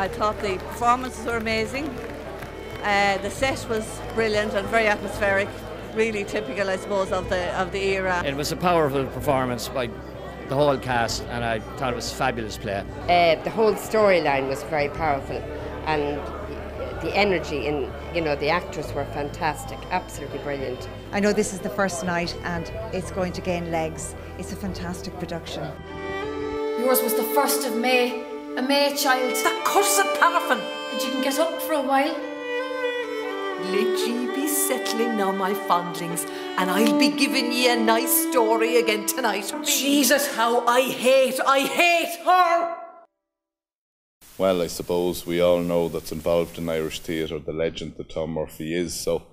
I thought the performances were amazing. Uh, the set was brilliant and very atmospheric, really typical, I suppose, of the of the era. It was a powerful performance by the whole cast, and I thought it was a fabulous play. Uh, the whole storyline was very powerful, and the energy in you know the actors were fantastic, absolutely brilliant. I know this is the first night, and it's going to gain legs. It's a fantastic production. Yours was the first of May, a May child. That cursed paraffin! And you can get up for a while. Let ye be settling now, my fondlings, and I'll be giving ye a nice story again tonight. Jesus, how I hate, I hate her! Well, I suppose we all know that's involved in Irish theatre the legend that Tom Murphy is, so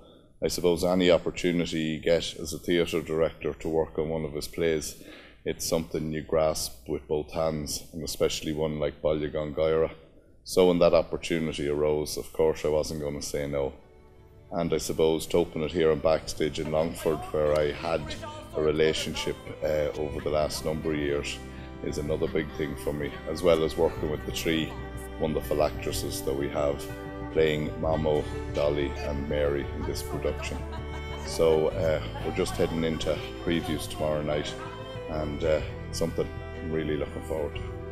I suppose any opportunity you get as a theatre director to work on one of his plays, it's something you grasp with both hands, and especially one like Bailegangaire. So when that opportunity arose, of course I wasn't going to say no and I suppose to open it here on backstage in Longford, where I had a relationship uh, over the last number of years, is another big thing for me, as well as working with the three wonderful actresses that we have playing Mamo, Dolly, and Mary in this production. So uh, we're just heading into previews tomorrow night, and uh, something I'm really looking forward to.